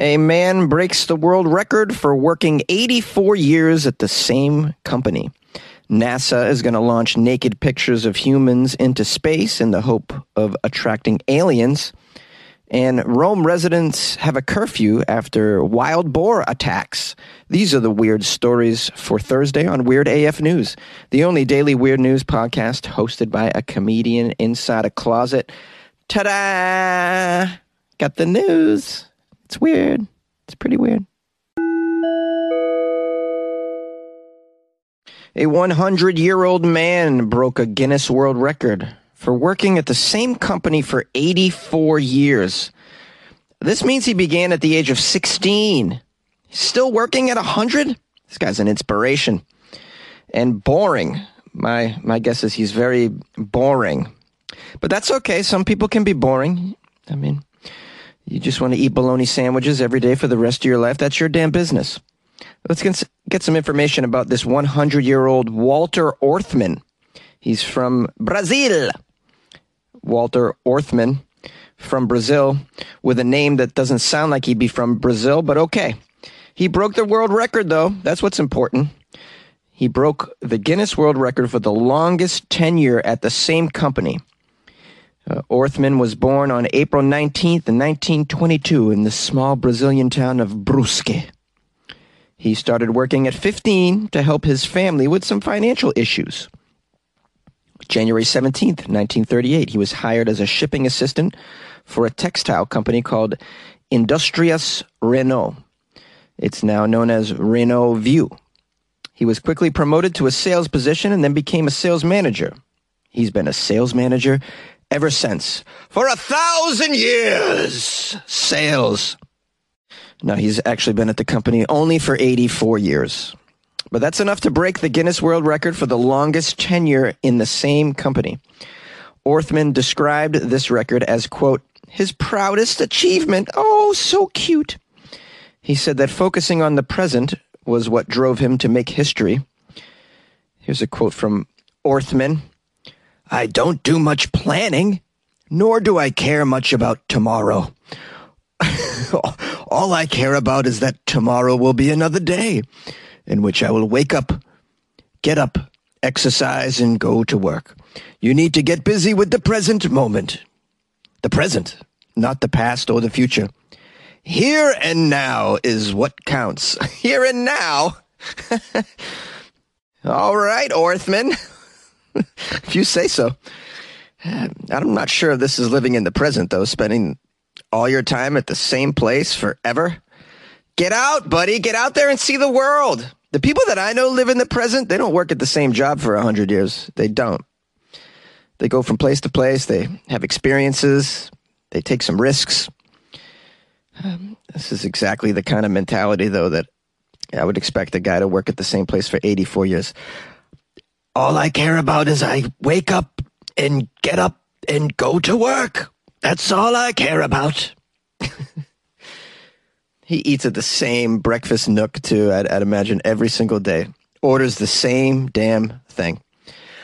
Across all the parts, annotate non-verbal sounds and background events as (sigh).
A man breaks the world record for working 84 years at the same company. NASA is going to launch naked pictures of humans into space in the hope of attracting aliens. And Rome residents have a curfew after wild boar attacks. These are the weird stories for Thursday on Weird AF News, the only daily weird news podcast hosted by a comedian inside a closet. Ta da! Got the news. It's weird. It's pretty weird. A 100 year old man broke a Guinness World Record for working at the same company for 84 years. This means he began at the age of 16. Still working at 100? This guy's an inspiration. And boring. My, my guess is he's very boring. But that's okay. Some people can be boring. I mean, you just want to eat bologna sandwiches every day for the rest of your life. That's your damn business. Let's get some information about this 100 year old Walter Orthmann. He's from Brazil. Walter Orthmann from Brazil with a name that doesn't sound like he'd be from Brazil, but okay. He broke the world record, though. That's what's important. He broke the Guinness World Record for the longest tenure at the same company. Uh, Orthmann was born on April 19th, 1922, in the small Brazilian town of Brusque. He started working at 15 to help his family with some financial issues. January 17th, 1938, he was hired as a shipping assistant for a textile company called Industrias Renaux. It's now known as RenauxView. He was quickly promoted to a sales position and then became a sales manager. He's been a sales manager ever since. For a thousand years! Sales. Now, he's actually been at the company only for 84 years. But that's enough to break the Guinness World Record for the longest tenure in the same company. Orthmann described this record as, quote, his proudest achievement. Oh, so cute. He said that focusing on the present was what drove him to make history. Here's a quote from Orthmann I don't do much planning, nor do I care much about tomorrow. (laughs) All I care about is that tomorrow will be another day in which I will wake up, get up, exercise, and go to work. You need to get busy with the present moment. The present, not the past or the future. Here and now is what counts. (laughs) Here and now. (laughs) All right, Orthmann. (laughs) if you say so. I'm not sure if this is living in the present, though, spending all your time at the same place forever. Get out, buddy. Get out there and see the world. The people that I know live in the present, they don't work at the same job for a 100 years. They don't. They go from place to place, they have experiences, they take some risks. Um, this is exactly the kind of mentality, though, that I would expect a guy to work at the same place for 84 years. All I care about is I wake up and get up and go to work. That's all I care about. (laughs) he eats at the same breakfast nook, too, I'd, I'd imagine, every single day. Orders the same damn thing.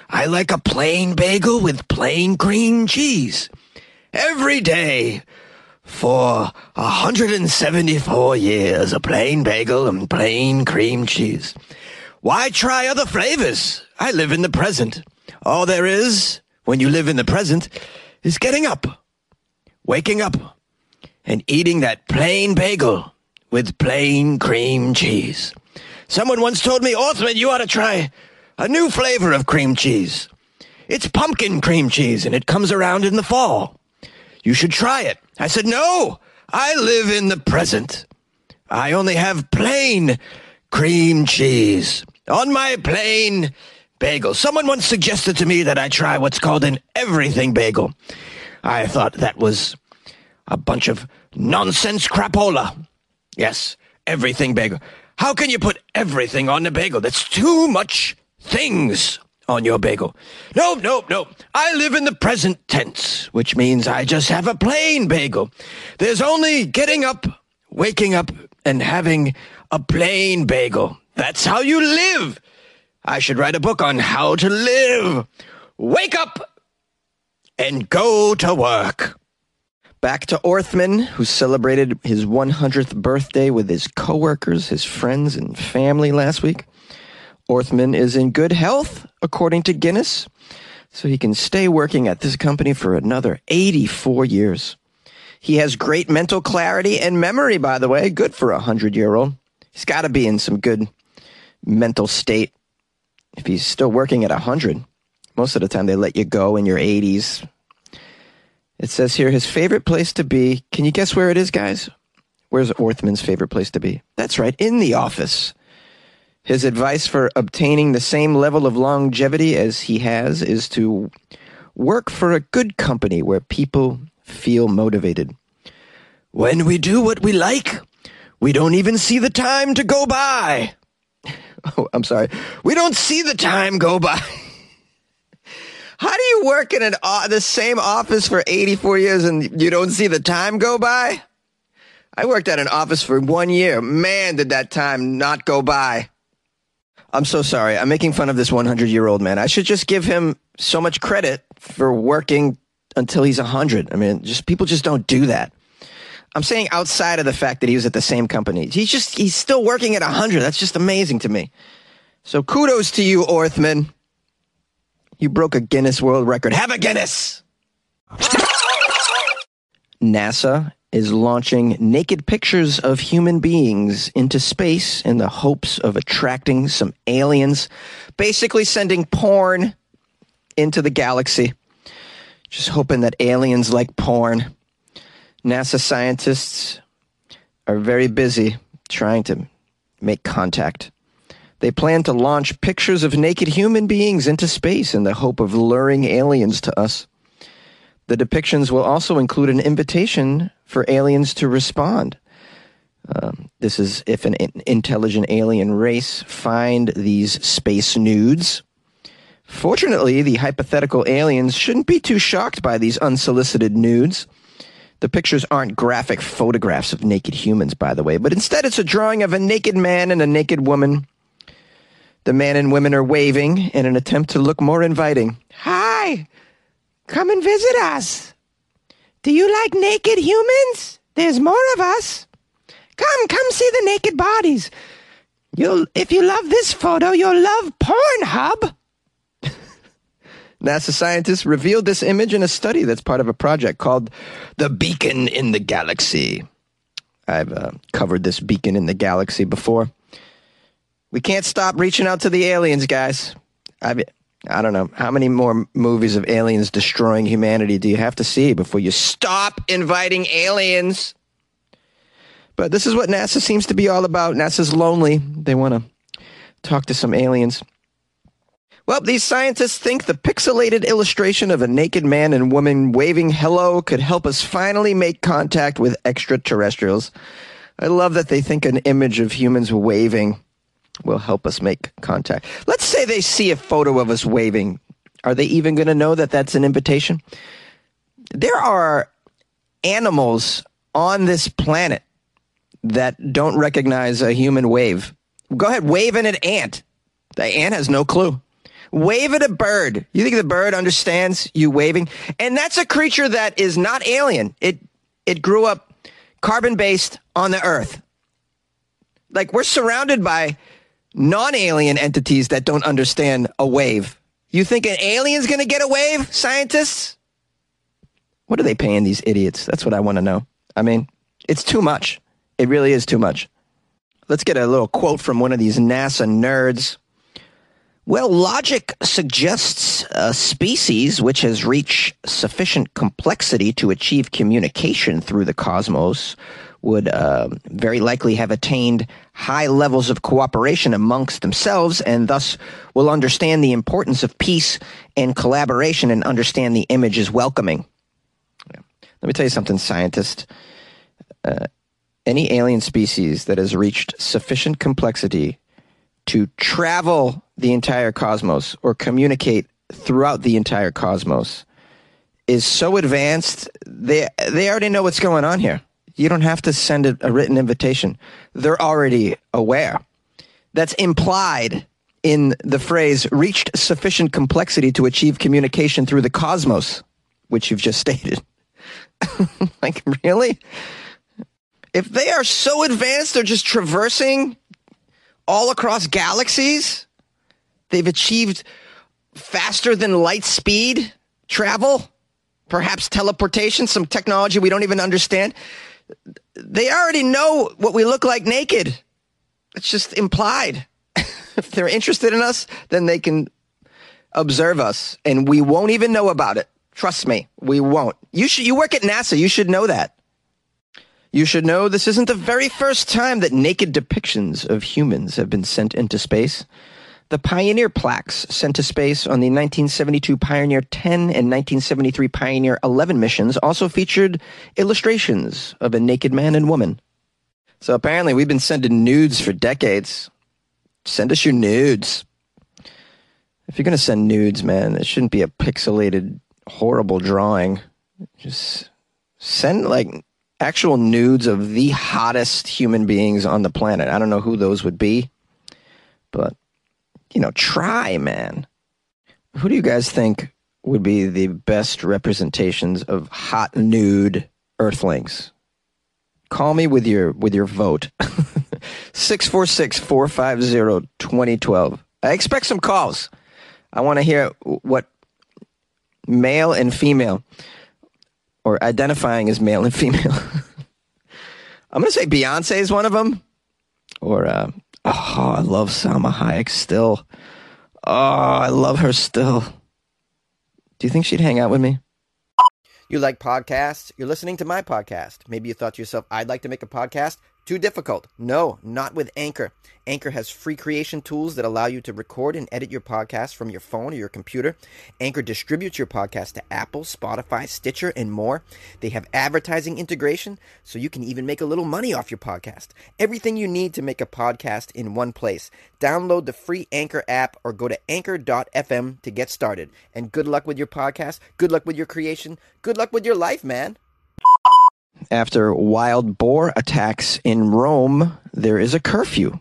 I like a plain bagel with plain cream cheese. Every day for 174 years, a plain bagel and plain cream cheese. Why try other flavors? I live in the present. All there is, when you live in the present, is getting up, waking up, and eating that plain bagel with plain cream cheese. Someone once told me, Orthmann, you ought to try a new flavor of cream cheese. It's pumpkin cream cheese, and it comes around in the fall. You should try it. I said, No, I live in the present. I only have plain cream cheese on my plain bagel. Someone once suggested to me that I try what's called an everything bagel. I thought that was a bunch of nonsense crapola. Yes, everything bagel. How can you put everything on a bagel? That's too much things on your bagel. Nope, nope, nope. I live in the present tense, which means I just have a plain bagel. There's only getting up, waking up, and having a plain bagel. That's how you live. I should write a book on how to live. Wake up and go to work. Back to Orthmann, who celebrated his 100th birthday with his coworkers, his friends, and family last week. Orthmann is in good health, according to Guinness, so he can stay working at this company for another 84 years. He has great mental clarity and memory, by the way. Good for a 100 year old. He's got to be in some good mental state if he's still working at 100. Most of the time, they let you go in your 80s, it says here his favorite place to be. Can you guess where it is, guys? Where's Orthmann's favorite place to be? That's right, in the office. His advice for obtaining the same level of longevity as he has is to work for a good company where people feel motivated. When we do what we like, we don't even see the time to go by. (laughs) Oh, I'm sorry. We don't see the time go by. (laughs) How do you work in an uh, the same office for 84 years and you don't see the time go by? I worked at an office for one year. Man, did that time not go by. I'm so sorry. I'm making fun of this 100 year old man. I should just give him so much credit for working until he's 100. I mean, just people just don't do that. I'm saying outside of the fact that he was at the same company. He's just, he's still working at 100. That's just amazing to me. So kudos to you, Orthmann. You broke a Guinness World Record. Have a Guinness! NASA is launching naked pictures of human beings into space in the hopes of attracting some aliens, basically sending porn into the galaxy. Just hoping that aliens like porn. NASA scientists are very busy trying to make contact. They plan to launch pictures of naked human beings into space in the hope of luring aliens to us. The depictions will also include an invitation for aliens to respond. Um, this is if an intelligent alien race find these space nudes. Fortunately, the hypothetical aliens shouldn't be too shocked by these unsolicited nudes. The pictures aren't graphic photographs of naked humans, by the way, but instead it's a drawing of a naked man and a naked woman the man and women are waving in an attempt to look more inviting. Hi, come and visit us. Do you like naked humans? There's more of us. Come, come see the naked bodies. You'll, if you love this photo, you'll love Pornhub. NASA scientists revealed this image in a study that's part of a project called The Beacon in the Galaxy. I've uh, covered this beacon in the galaxy before. We can't stop reaching out to the aliens, guys. I I don't know how many more movies of aliens destroying humanity do you have to see before you stop inviting aliens? But this is what NASA seems to be all about. NASA's lonely. They want to talk to some aliens. Well, these scientists think the pixelated illustration of a naked man and woman waving hello could help us finally make contact with extraterrestrials. I love that they think an image of humans waving will help us make contact. Let's say they see a photo of us waving. Are they even going to know that that's an invitation? There are animals on this planet that don't recognize a human wave. Go ahead, wave at an ant. The ant has no clue. Wave at a bird. You think the bird understands you waving? And that's a creature that is not alien. It it grew up carbon based on the earth. Like we're surrounded by non-alien entities that don't understand a wave. You think an alien's going to get a wave, scientists? What are they paying these idiots? That's what I want to know. I mean, it's too much. It really is too much. Let's get a little quote from one of these NASA nerds. Well, logic suggests a species which has reached sufficient complexity to achieve communication through the cosmos would uh, very likely have attained high levels of cooperation amongst themselves and thus will understand the importance of peace and collaboration and understand the image is welcoming. Yeah. Let me tell you something, scientist. Uh, any alien species that has reached sufficient complexity to travel the entire cosmos or communicate throughout the entire cosmos is so advanced they they already know what's going on here you don't have to send a, a written invitation. They're already aware. That's implied in the phrase reached sufficient complexity to achieve communication through the cosmos, which you've just (laughs) stated. (laughs) like, really? If they are so advanced, they're just traversing all across galaxies. They've achieved faster than light speed travel, perhaps teleportation, some technology we don't even understand. They already know what we look like naked. It's just implied. (laughs) if they're interested in us, then they can observe us and we won't even know about it. Trust me, we won't. You should, you work at NASA. You should know that. You should know this isn't the very first time that naked depictions of humans have been sent into space. The Pioneer plaques sent to space on the 1972 Pioneer 10 and 1973 Pioneer 11 missions also featured illustrations of a naked man and woman. So apparently, we've been sending nudes for decades. Send us your nudes. If you're going to send nudes, man, it shouldn't be a pixelated, horrible drawing. Just send like actual nudes of the hottest human beings on the planet. I don't know who those would be, but you know, try, man. Who do you guys think would be the best representations of hot nude earthlings? Call me with your with your vote. (laughs) 646-450-2012. I expect some calls. I want to hear what male and female or identifying as male and (laughs) female. I'm going to say Beyonce is one of them. Or, uh, oh, I love Salma Hayek still. Oh, I love her still. Do you think she'd hang out with me? You like podcasts? You're listening to my podcast. Maybe you thought to yourself, I'd like to make a podcast. Too difficult. No, not with Anchor. Anchor has free creation tools that allow you to record and edit your podcast from your phone or your computer. Anchor distributes your podcast to Apple, Spotify, Stitcher, and more. They have advertising integration, so you can even make a little money off your podcast. Everything you need to make a podcast in one place. Download the free Anchor app or go to anchor.fm to get started. And good luck with your podcast. Good luck with your creation. Good luck with your life, man. After wild boar attacks in Rome, there is a curfew.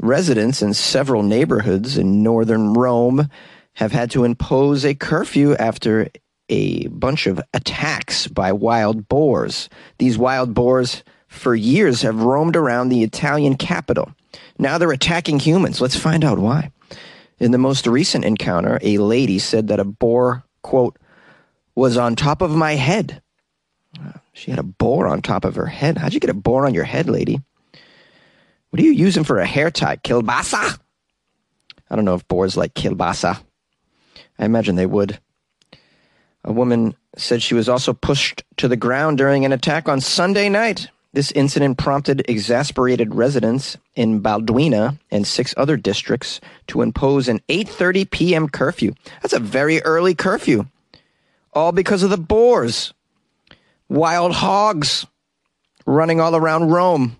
Residents in several neighborhoods in northern Rome have had to impose a curfew after a bunch of attacks by wild boars. These wild boars, for years, have roamed around the Italian capital. Now they're attacking humans. Let's find out why. In the most recent encounter, a lady said that a boar, quote, was on top of my head. She had a boar on top of her head. How'd you get a boar on your head, lady? What are you using for a hair tie? Kielbasa? I don't know if boars like kielbasa. I imagine they would. A woman said she was also pushed to the ground during an attack on Sunday night. This incident prompted exasperated residents in Balduina and six other districts to impose an 8:30 p.m. curfew. That's a very early curfew. All because of the boars wild hogs running all around Rome.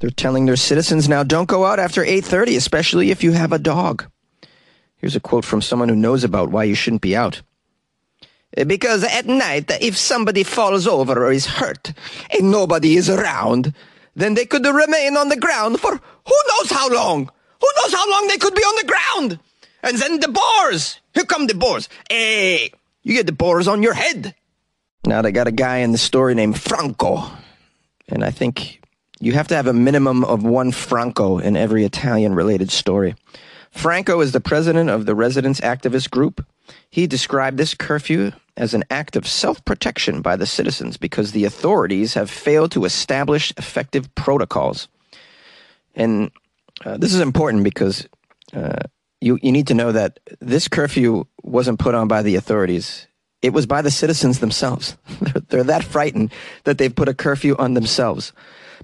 They're telling their citizens now don't go out after 8:30, especially if you have a dog. Here's a quote from someone who knows about why you shouldn't be out. Because at night, if somebody falls over or is hurt and nobody is around, then they could remain on the ground for who knows how long. Who knows how long they could be on the ground? And then the boars. Here come the boars. Hey, you get the boars on your head. Now they got a guy in the story named Franco, and I think you have to have a minimum of one Franco in every Italian related story. Franco is the president of the residents activist group. He described this curfew as an act of self protection by the citizens because the authorities have failed to establish effective protocols. And uh, this is important because uh, you, you need to know that this curfew wasn't put on by the authorities. It was by the citizens themselves. (laughs) they're, they're that frightened that they've put a curfew on themselves.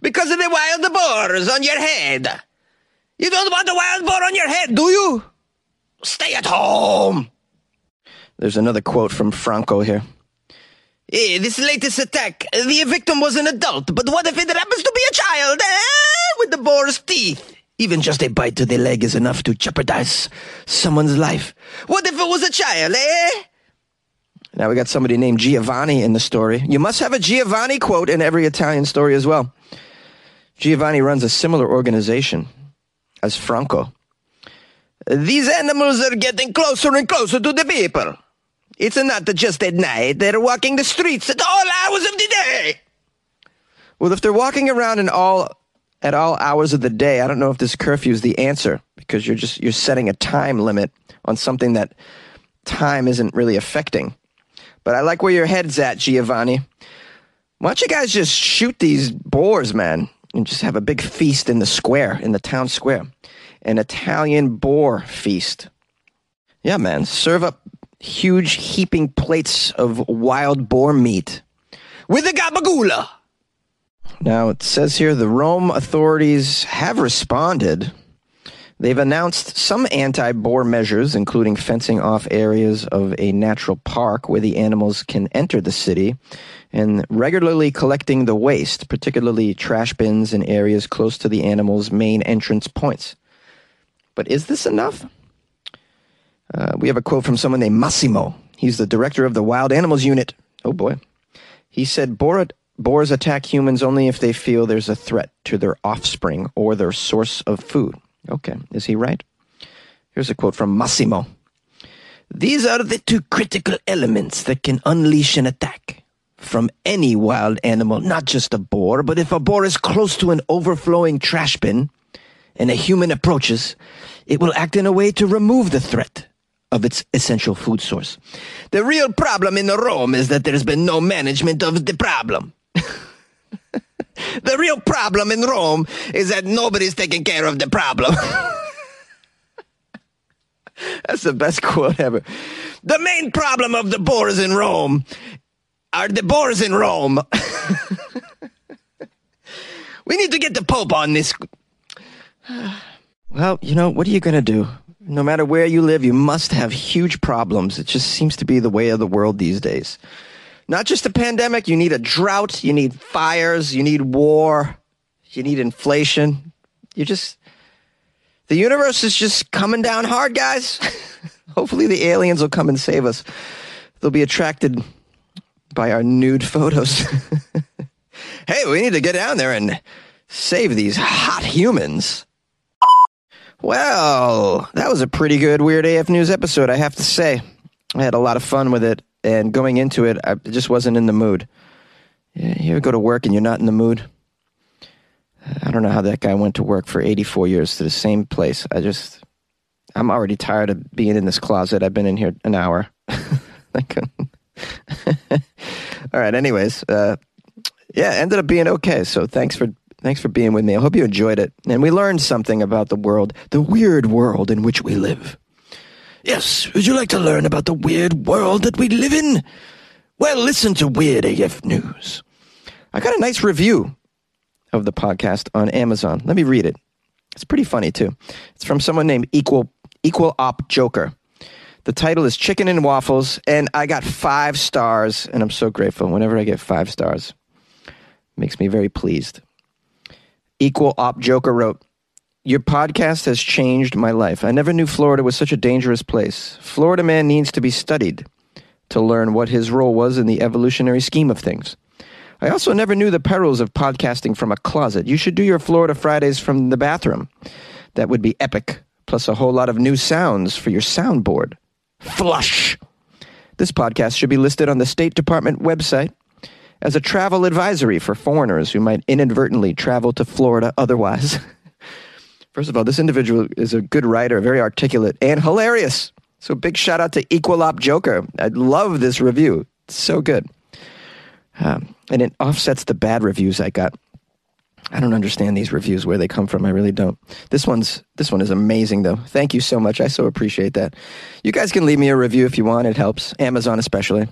Because of the wild boars on your head. You don't want a wild boar on your head, do you? Stay at home. There's another quote from Franco here. Eh, this latest attack, the victim was an adult, but what if it happens to be a child, eh? With the boar's teeth. Even just a bite to the leg is enough to jeopardize someone's life. What if it was a child, eh? Now we got somebody named Giovanni in the story. You must have a Giovanni quote in every Italian story as well. Giovanni runs a similar organization as Franco. These animals are getting closer and closer to the people. It's not just at night. They're walking the streets at all hours of the day. Well, if they're walking around in all at all hours of the day, I don't know if this curfew is the answer because you're just you're setting a time limit on something that time isn't really affecting. But I like where your head's at, Giovanni. Why don't you guys just shoot these boars, man, and just have a big feast in the square, in the town square? An Italian boar feast. Yeah, man. Serve up huge heaping plates of wild boar meat with a gabagoula. Now, it says here the Rome authorities have responded. They've announced some anti boar measures, including fencing off areas of a natural park where the animals can enter the city and regularly collecting the waste, particularly trash bins in areas close to the animals' main entrance points. But is this enough? Uh, we have a quote from someone named Massimo. He's the director of the Wild Animals Unit. Oh boy. He said boars attack humans only if they feel there's a threat to their offspring or their source of food. Okay, is he right? Here's a quote from Massimo. These are the two critical elements that can unleash an attack from any wild animal, not just a boar, but if a boar is close to an overflowing trash bin and a human approaches, it will act in a way to remove the threat of its essential food source. The real problem in Rome is that there's been no management of the problem. (laughs) the real problem in Rome is that nobody's taking care of the problem. (laughs) That's the best quote ever. The main problem of the boars in Rome are the boars in Rome. (laughs) we need to get the Pope on this. well, you know, what are you going to do? No matter where you live, you must have huge problems. It just seems to be the way of the world these days. Not just a pandemic, you need a drought, you need fires, you need war, you need inflation. You just, the universe is just coming down hard, guys. (laughs) Hopefully, the aliens will come and save us. They'll be attracted by our nude photos. (laughs) hey, we need to get down there and save these hot humans. Well, that was a pretty good Weird AF News episode, I have to say. I had a lot of fun with it, and going into it, I just wasn't in the mood. You ever go to work and you're not in the mood? I don't know how that guy went to work for 84 years to the same place. I just, I'm already tired of being in this closet. I've been in here an hour. (laughs) (laughs) All right. Anyways, uh, yeah, ended up being okay. So thanks for thanks for being with me. I hope you enjoyed it, and we learned something about the world, the weird world in which we live. Yes, would you like to learn about the weird world that we live in? Well, listen to Weird AF News. I got a nice review of the podcast on Amazon. Let me read it. It's pretty funny too. It's from someone named Equal Equal Op Joker. The title is Chicken and Waffles, and I got five stars, and I'm so grateful. Whenever I get five stars, makes me very pleased. Equal Op Joker wrote, Your podcast has changed my life. I never knew Florida was such a dangerous place. Florida man needs to be studied to learn what his role was in the evolutionary scheme of things. I also never knew the perils of podcasting from a closet. You should do your Florida Fridays from the bathroom. That would be epic, plus a whole lot of new sounds for your soundboard. Flush. This podcast should be listed on the State Department website as a travel advisory for foreigners who might inadvertently travel to Florida otherwise. (laughs) First of all, this individual is a good writer, very articulate, and hilarious. So big shout out to Equalop Joker. I love this review. It's so good. Um, and it offsets the bad reviews I got I don't understand these reviews where they come from. I really don't. This one's this one is amazing though. Thank you so much. I so appreciate that. You guys can leave me a review if you want. It helps. Amazon especially,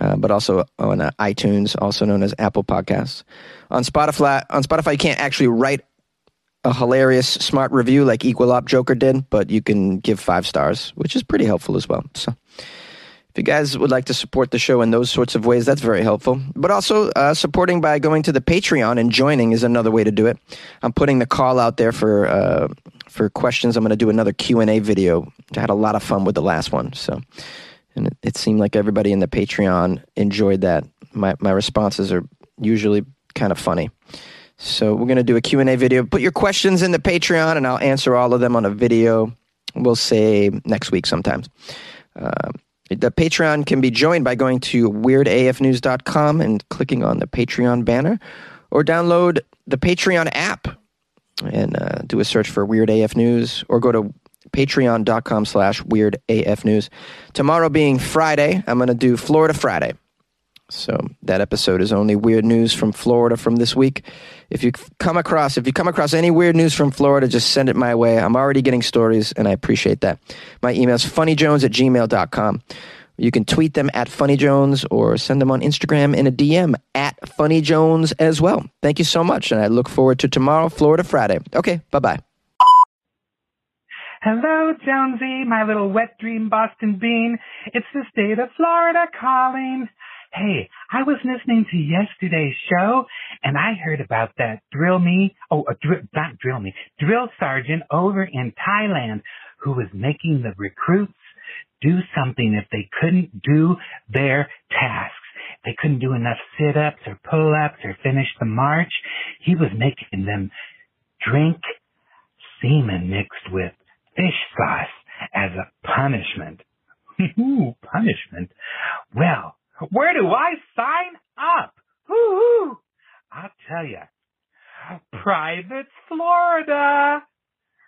uh, but also on uh, iTunes, also known as Apple Podcasts. On Spotify, on Spotify, you can't actually write a hilarious smart review like Equalop Joker did, but you can give five stars, which is pretty helpful as well. So. If you guys would like to support the show in those sorts of ways, that's very helpful. But also, uh, supporting by going to the Patreon and joining is another way to do it. I'm putting the call out there for uh, for questions. I'm going to do another Q and A video. I had a lot of fun with the last one, so and it, it seemed like everybody in the Patreon enjoyed that. My my responses are usually kind of funny. So we're going to do a Q&A video. Put your questions in the Patreon and I'll answer all of them on a video. We'll say next week sometimes. Uh, The Patreon can be joined by going to weirdafnews.com and clicking on the Patreon banner, or download the Patreon app and uh, do a search for Weird AF News, or go to patreon.com slash weird AF News. Tomorrow being Friday, I'm going to do Florida Friday. So that episode is only weird news from Florida from this week. If you come across if you come across any weird news from Florida, just send it my way. I'm already getting stories and I appreciate that. My email is funnyjones at gmail.com. You can tweet them at funnyjones or send them on Instagram in a DM at funnyjones as well. Thank you so much, and I look forward to tomorrow, Florida Friday. Okay, bye bye. Hello, Jonesy, my little wet dream Boston bean. It's the state of Florida calling. Hey, I was listening to yesterday's show and I heard about that drill me, oh, a dr- not drill me, drill sergeant over in Thailand who was making the recruits do something if they couldn't do their tasks. They couldn't do enough sit-ups or pull-ups or finish the march. He was making them drink semen mixed with fish sauce as a punishment. (laughs) Ooh, punishment. Well, where do I sign up? Woo-hoo. I'll tell you. Private Florida.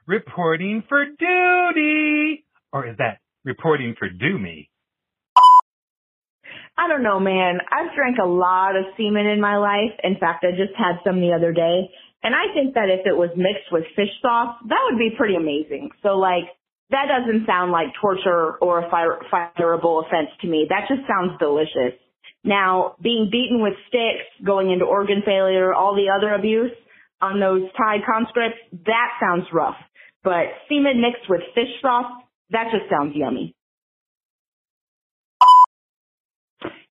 Reporting for duty. Or is that reporting for do me? I don't know, man. I've drank a lot of semen in my life. In fact, I just had some the other day. And I think that if it was mixed with fish sauce, that would be pretty amazing. So like, that doesn't sound like torture or a fire, fireable offense to me. That just sounds delicious. Now, being beaten with sticks, going into organ failure, all the other abuse on those Thai conscripts, that sounds rough. But semen mixed with fish sauce, that just sounds yummy.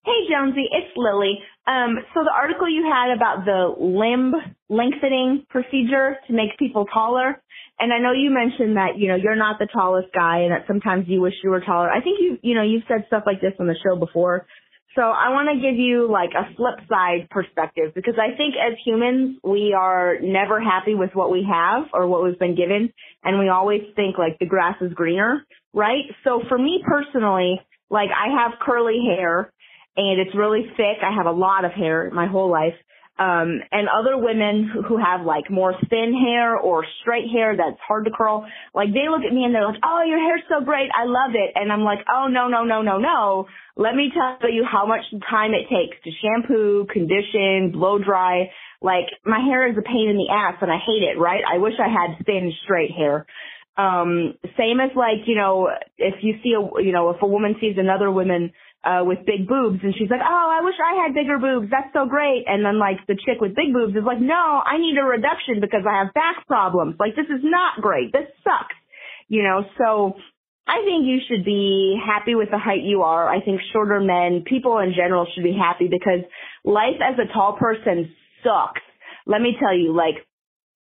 Hey Jonesy, it's Lily. Um, so the article you had about the limb lengthening procedure to make people taller, and I know you mentioned that, you know, you're not the tallest guy and that sometimes you wish you were taller. I think you, you know, you've said stuff like this on the show before. So I want to give you like a flip side perspective because I think as humans, we are never happy with what we have or what we've been given. And we always think like the grass is greener, right? So for me personally, like I have curly hair and it's really thick. I have a lot of hair my whole life. Um, and other women who have like more thin hair or straight hair that's hard to curl, like they look at me and they're like, "Oh, your hair's so great, I love it," and I'm like, "Oh no, no, no, no, no! Let me tell you how much time it takes to shampoo, condition, blow dry. Like my hair is a pain in the ass, and I hate it. Right? I wish I had thin, straight hair. Um, same as like you know, if you see a you know, if a woman sees another woman uh, with big boobs and she's like, oh, I wish I had bigger boobs. That's so great. And then like the chick with big boobs is like, no, I need a reduction because I have back problems. Like this is not great. This sucks. You know, so I think you should be happy with the height you are. I think shorter men, people in general should be happy because life as a tall person sucks. Let me tell you, like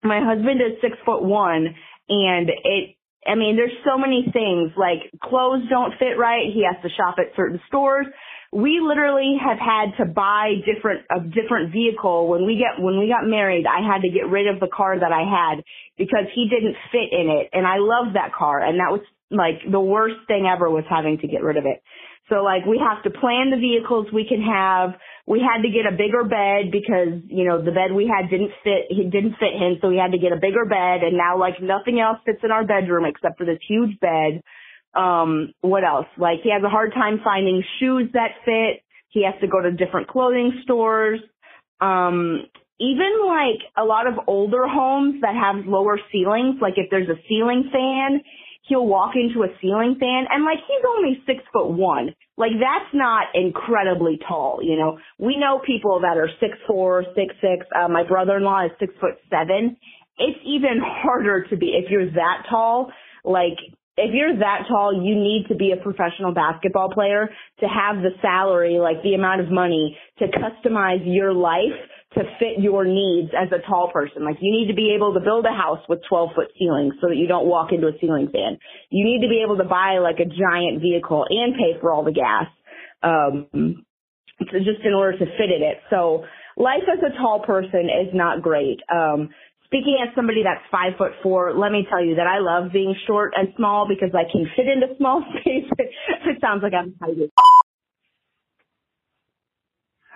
my husband is six foot one and it I mean, there's so many things like clothes don't fit right. He has to shop at certain stores. We literally have had to buy different a different vehicle when we get when we got married. I had to get rid of the car that I had because he didn't fit in it, and I loved that car, and that was like the worst thing ever was having to get rid of it. So like we have to plan the vehicles we can have. We had to get a bigger bed because, you know, the bed we had didn't fit, he didn't fit him. So we had to get a bigger bed and now like nothing else fits in our bedroom except for this huge bed. Um, what else? Like he has a hard time finding shoes that fit. He has to go to different clothing stores. Um, even like a lot of older homes that have lower ceilings, like if there's a ceiling fan, he'll walk into a ceiling fan and like he's only six foot one. Like that's not incredibly tall, you know. We know people that are six four, six six. Uh, my brother-in-law is six foot seven. It's even harder to be if you're that tall. Like if you're that tall, you need to be a professional basketball player to have the salary, like the amount of money to customize your life to fit your needs as a tall person. Like you need to be able to build a house with 12 foot ceilings so that you don't walk into a ceiling fan. You need to be able to buy like a giant vehicle and pay for all the gas, um, just in order to fit in it. So life as a tall person is not great. Um, speaking as somebody that's five foot four, let me tell you that I love being short and small because I can fit into small (laughs) spaces. it sounds like I'm tight.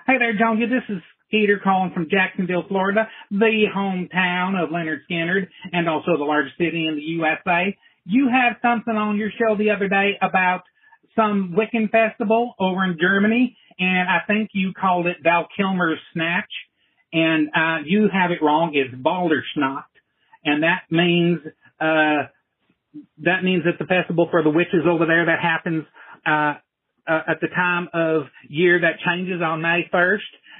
Hey there, Jonesy. This is Peter calling from Jacksonville, Florida, the hometown of Lynyrd Skynyrd and also the largest city in the USA. You had something on your show the other day about some Wiccan festival over in Germany, and I think you called it Val Kilmer's Snatch, and uh, you have it wrong. It's Balderschnacht, and that means uh, that means that the festival for the witches over there that happens uh, uh, at the time of year that changes on May 1st.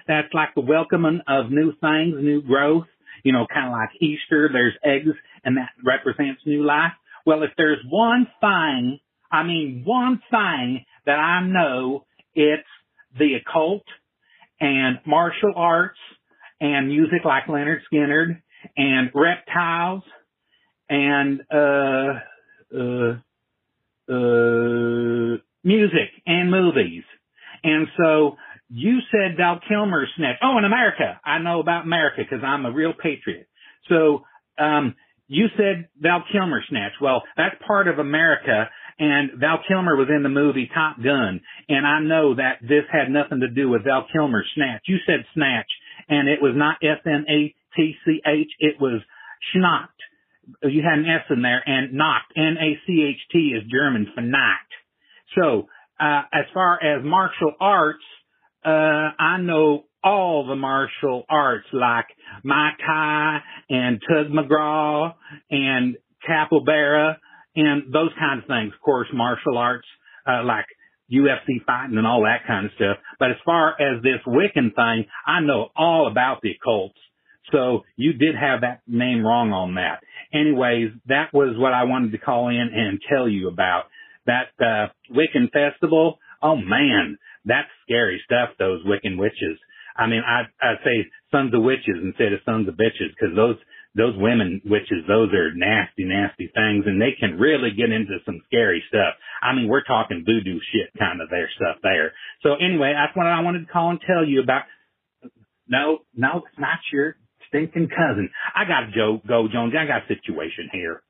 That's like the welcoming of new things, new growth, you know, kind of like Easter. There's eggs and that represents new life. Well, if there's one thing, I mean, one thing that I know, it's the occult and martial arts and music like Lynyrd Skynyrd and reptiles and, uh, uh, uh, music and movies. And so you said Val Kilmer snatch. Oh, in America. I know about America because I'm a real patriot. So, um, you said Val Kilmer snatch. Well, that's part of America and Val Kilmer was in the movie Top Gun and I know that this had nothing to do with Val Kilmer snatch. You said snatch and it was not S-N-A-T-C-H. It was schnacht. You had an S in there and Nacht, N-A-C-H-T is German for night. So, uh, as far as martial arts, uh, I know all the martial arts like Muay Thai and Tug McGraw and Capoeira and those kinds of things. Of course, martial arts, uh, like UFC fighting and all that kind of stuff. But as far as this Wiccan thing, I know all about the occults. So you did have that name wrong on that. Anyways, that was what I wanted to call in and tell you about that uh, Wiccan festival. Oh man, that's scary stuff. Those Wiccan witches. I mean, I I say sons of witches instead of sons of bitches because those those women witches, those are nasty, nasty things, and they can really get into some scary stuff. I mean, we're talking voodoo shit kind of their stuff there. So anyway, that's what I wanted to call and tell you about. No, no, it's not your stinking cousin. I got to go, go, Jones. I got a situation here.